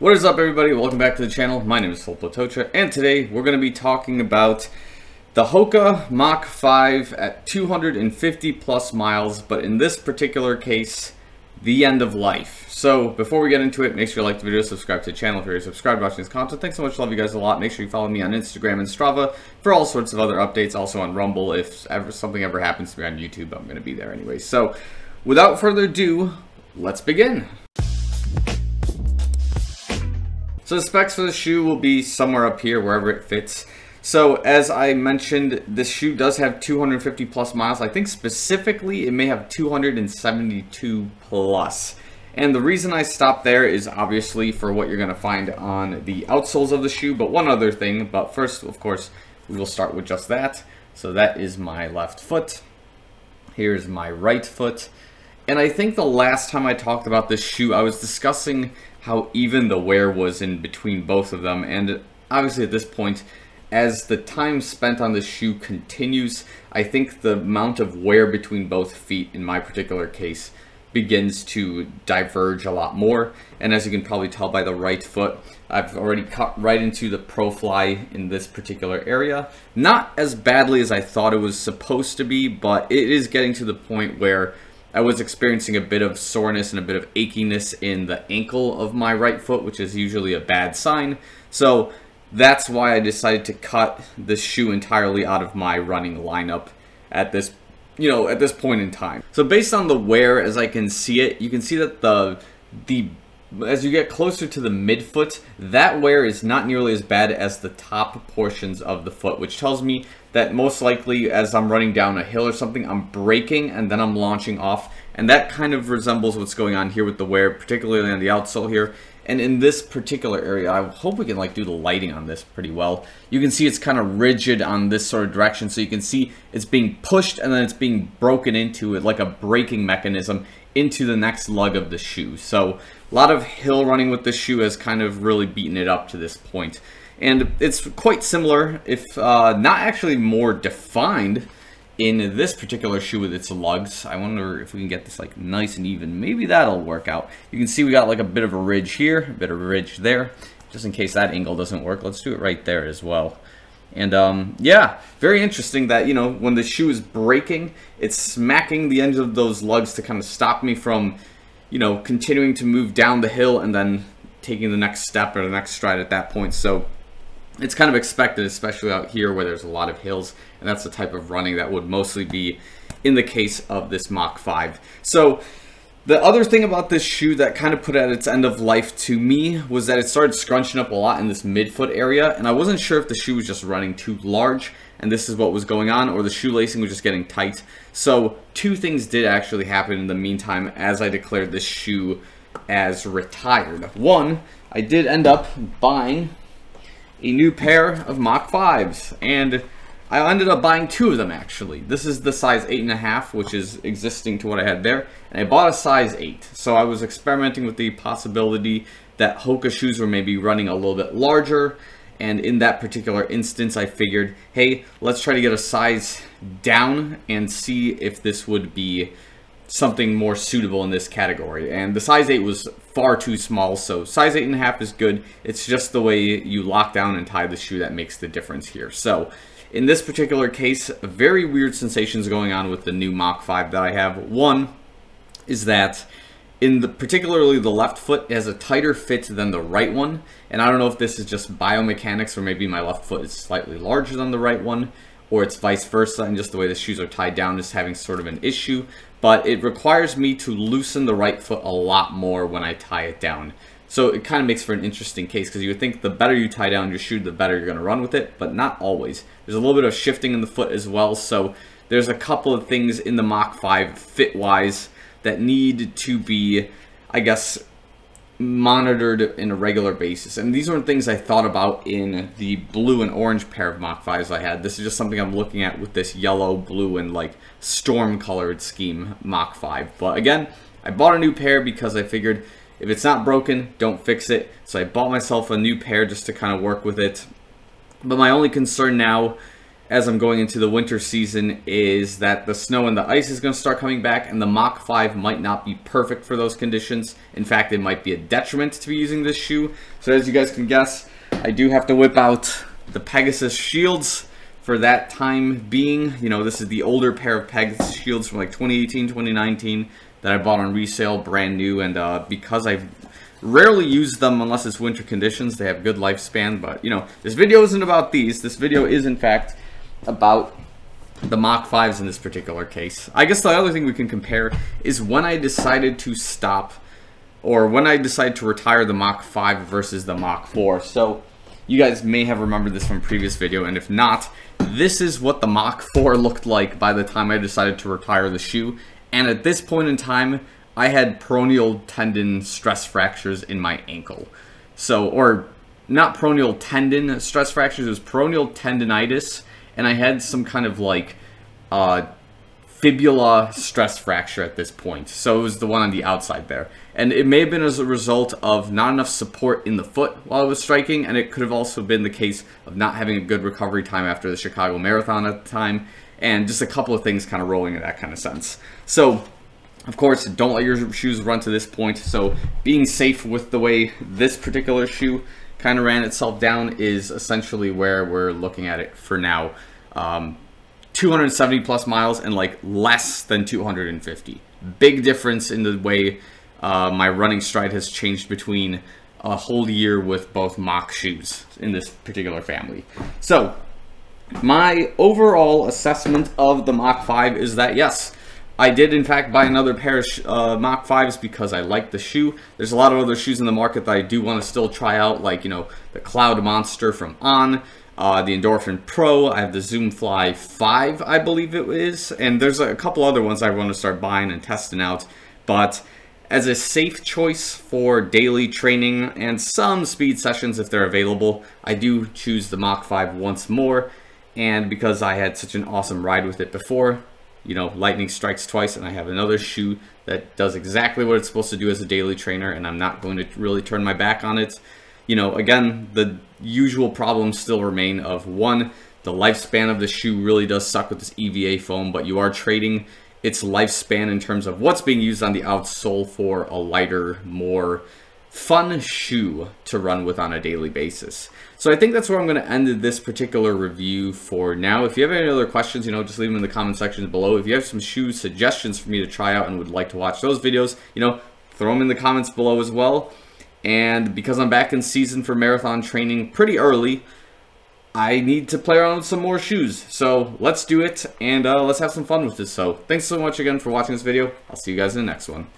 What is up everybody? Welcome back to the channel. My name is Tocha, and today we're going to be talking about the Hoka Mach 5 at 250 plus miles, but in this particular case, the end of life. So before we get into it, make sure you like the video, subscribe to the channel if you're subscribed watching this content. Thanks so much, love you guys a lot. Make sure you follow me on Instagram and Strava for all sorts of other updates, also on Rumble. If ever something ever happens to me on YouTube, I'm going to be there anyway. So without further ado, let's begin. So the specs for the shoe will be somewhere up here, wherever it fits. So as I mentioned, this shoe does have 250 plus miles. I think specifically it may have 272 plus. And the reason I stopped there is obviously for what you're going to find on the outsoles of the shoe. But one other thing, but first, of course, we will start with just that. So that is my left foot. Here's my right foot. And I think the last time I talked about this shoe, I was discussing how even the wear was in between both of them. And obviously at this point, as the time spent on the shoe continues, I think the amount of wear between both feet in my particular case begins to diverge a lot more. And as you can probably tell by the right foot, I've already cut right into the ProFly in this particular area. Not as badly as I thought it was supposed to be, but it is getting to the point where I was experiencing a bit of soreness and a bit of achiness in the ankle of my right foot, which is usually a bad sign. So that's why I decided to cut this shoe entirely out of my running lineup at this you know at this point in time. So based on the wear as I can see it, you can see that the the as you get closer to the midfoot, that wear is not nearly as bad as the top portions of the foot, which tells me that most likely as I'm running down a hill or something, I'm braking and then I'm launching off. And that kind of resembles what's going on here with the wear, particularly on the outsole here. And in this particular area, I hope we can like do the lighting on this pretty well. You can see it's kind of rigid on this sort of direction. So you can see it's being pushed and then it's being broken into it like a braking mechanism into the next lug of the shoe. So a lot of hill running with this shoe has kind of really beaten it up to this point. And it's quite similar, if uh, not actually more defined, in this particular shoe with its lugs. I wonder if we can get this like nice and even. Maybe that'll work out. You can see we got like a bit of a ridge here, a bit of a ridge there. Just in case that angle doesn't work, let's do it right there as well. And um, yeah, very interesting that, you know, when the shoe is breaking, it's smacking the ends of those lugs to kind of stop me from, you know, continuing to move down the hill and then taking the next step or the next stride at that point. So it's kind of expected, especially out here where there's a lot of hills, and that's the type of running that would mostly be in the case of this Mach 5. So the other thing about this shoe that kind of put it at its end of life to me was that it started scrunching up a lot in this midfoot area, and I wasn't sure if the shoe was just running too large, and this is what was going on, or the shoelacing was just getting tight. So two things did actually happen in the meantime as I declared this shoe as retired. One, I did end up buying a new pair of Mach 5s, and I ended up buying two of them actually. This is the size 8.5, which is existing to what I had there, and I bought a size 8. So I was experimenting with the possibility that Hoka shoes were maybe running a little bit larger, and in that particular instance I figured, hey, let's try to get a size down and see if this would be something more suitable in this category. And the size 8 was far too small, so size 8.5 is good. It's just the way you lock down and tie the shoe that makes the difference here. So in this particular case, very weird sensations going on with the new Mach 5 that I have. One is that in the particularly the left foot has a tighter fit than the right one and I don't know if this is just biomechanics or maybe my left foot is slightly larger than the right one or it's vice versa and just the way the shoes are tied down is having sort of an issue but it requires me to loosen the right foot a lot more when I tie it down. So it kind of makes for an interesting case because you would think the better you tie down your shoe, the better you're going to run with it, but not always. There's a little bit of shifting in the foot as well, so there's a couple of things in the Mach 5 fit-wise that need to be, I guess, monitored in a regular basis. And these weren't things I thought about in the blue and orange pair of Mach 5s I had. This is just something I'm looking at with this yellow, blue, and like storm colored scheme Mach 5. But again, I bought a new pair because I figured if it's not broken, don't fix it. So I bought myself a new pair just to kind of work with it. But my only concern now as I'm going into the winter season is that the snow and the ice is going to start coming back and the Mach 5 might not be perfect for those conditions. In fact, it might be a detriment to be using this shoe. So as you guys can guess, I do have to whip out the Pegasus shields for that time being. You know, this is the older pair of Pegasus shields from like 2018, 2019 that I bought on resale, brand new. And uh, because I've rarely use them unless it's winter conditions, they have good lifespan. But, you know, this video isn't about these. This video is, in fact, about the Mach 5s in this particular case. I guess the other thing we can compare is when I decided to stop or when I decided to retire the Mach 5 versus the Mach 4. So you guys may have remembered this from previous video, and if not, this is what the Mach 4 looked like by the time I decided to retire the shoe. And at this point in time, I had peroneal tendon stress fractures in my ankle. So, or not peroneal tendon stress fractures, it was peroneal tendonitis and I had some kind of like uh, fibula stress fracture at this point. So it was the one on the outside there. And it may have been as a result of not enough support in the foot while I was striking, and it could have also been the case of not having a good recovery time after the Chicago Marathon at the time, and just a couple of things kind of rolling in that kind of sense. So, of course, don't let your shoes run to this point. So, being safe with the way this particular shoe kind of ran itself down is essentially where we're looking at it for now. Um, 270 plus miles and like less than 250. Big difference in the way uh, my running stride has changed between a whole year with both Mach shoes in this particular family. So, my overall assessment of the Mach 5 is that yes, I did in fact buy another pair of uh, Mach 5s because I like the shoe. There's a lot of other shoes in the market that I do want to still try out, like, you know, the Cloud Monster from On, uh, the Endorphin Pro, I have the Zoom Fly 5, I believe it is, and there's a couple other ones I want to start buying and testing out, but as a safe choice for daily training and some speed sessions if they're available, I do choose the Mach 5 once more, and because I had such an awesome ride with it before, you know, lightning strikes twice and I have another shoe that does exactly what it's supposed to do as a daily trainer and I'm not going to really turn my back on it. You know, again, the usual problems still remain of one, the lifespan of the shoe really does suck with this EVA foam, but you are trading its lifespan in terms of what's being used on the outsole for a lighter, more fun shoe to run with on a daily basis. So I think that's where I'm going to end this particular review for now. If you have any other questions, you know, just leave them in the comment section below. If you have some shoe suggestions for me to try out and would like to watch those videos, you know, throw them in the comments below as well. And because I'm back in season for marathon training pretty early, I need to play around with some more shoes. So let's do it and uh, let's have some fun with this. So thanks so much again for watching this video. I'll see you guys in the next one.